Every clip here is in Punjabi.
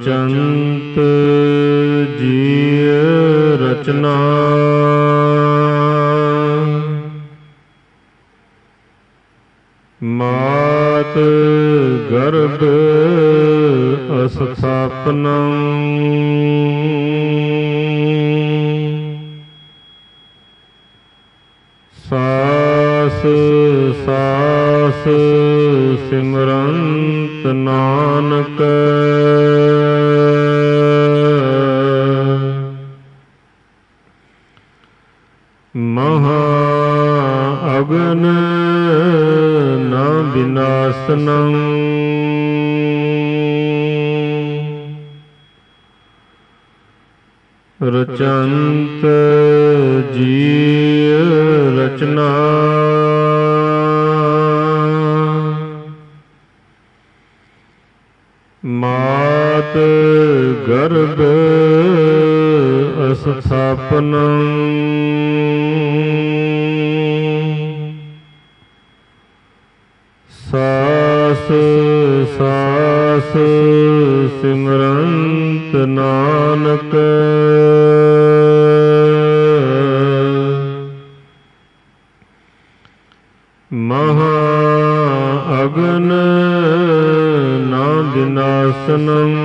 ਰਚੰਤ ਜੀ ਰਚਨਾ। ਮਾਤ ਗਰਭ ਅਸਥਾਪਨੰ। ਸਾਸ ਸਾਸ ਸਿਮਰੰਤ ਨਾਨਕ। ਅਗਨ ਨਾ ਬਿਨਾਸਨੰ। ਰਚੰਤ ਜੀ ਰਚਨਾ। ਮਾਤ ਗਰਭ ਅਸਥਾਪਨੰ। ਸਾਸ ਸਾਸ ਸਿਮਰੰਤ ਨਾਨਕ। ਮਹਾ ਅਗਨ ਨਾ ਬਿਨਾਸਨੰ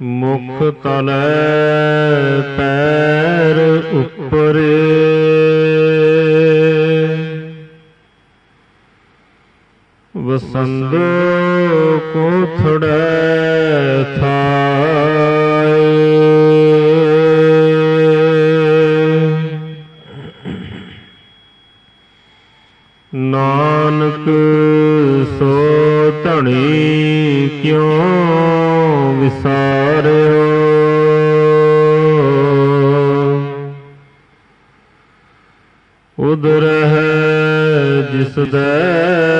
ਮੁਖ ਤਲੈ ਵਸੰਦ ਕੋ ਥੜੈ ਥਾਏ। ਨਾਨਕ ਸੋ ਧਣੀ ਕਿਉ ਵਿਸਾਰਿਓ? ਉਦਰ ਹੈ ਜਿਸ ਦੇ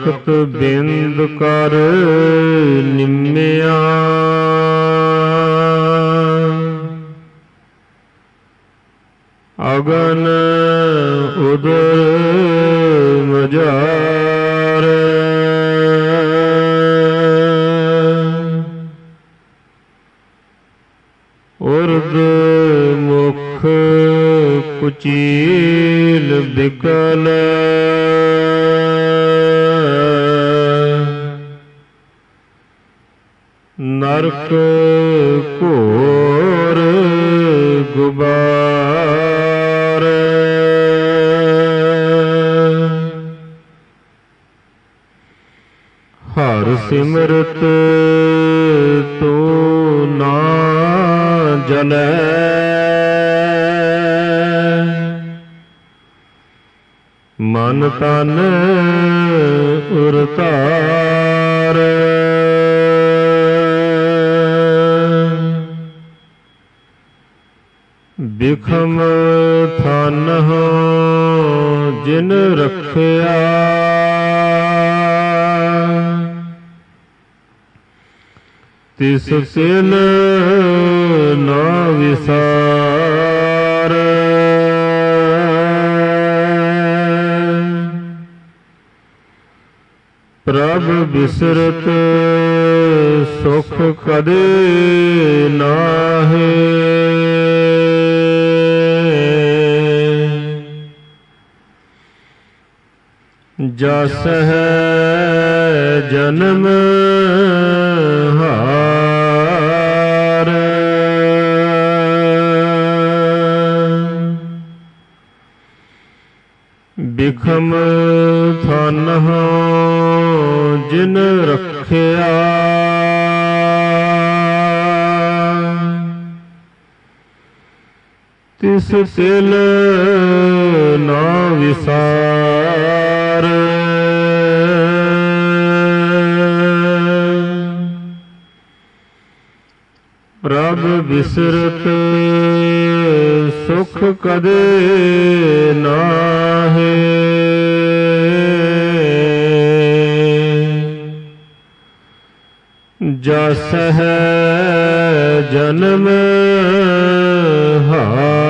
ਰਖਤ ਬਿੰਦ ਕਰ ਨਿੰਮਿਆ। ਅਗਨ ਉਦਰ ਮਜਾਰ ਉਰਦ ਮੁਖ ਕੁਚੀਲ ਬਿਕਲ। ਨਰਕ ਘੋਰ ਗੁਬਾਰ। ਹਰ ਸਿਮਰਤ ਤੂੰ ਨਾ ਜਲੈ ਮਨ ਤਨ ਉਰਤਾਰ। ਬਿਖਮ ਥਨ ਜਿਨ ਰਖਿਆ। ਤਿਸ ਸਿਨ ਨਾ ਵਿਸਾਰ। ਪ੍ਰਭ ਬਿਸਰਤ ਸੁਖ ਕਦੇ ਨਾਹੇ। ਜਸ ਹੈ ਜਨਮ ਹਾਰ। ਬਿਖਮ ਥਨ ਜਿਨ ਰੱਖਿਆ। ਤਿਸ ਤਿਲ ਨਾ ਵਿਸਾਰ। ਪ੍ਰਭ ਵਿਸਰਤ ਸੁਖ ਕਦੇ ਨਾਹੇ। ਜਸ ਹੈ ਜਨਮ ਹਾਰ।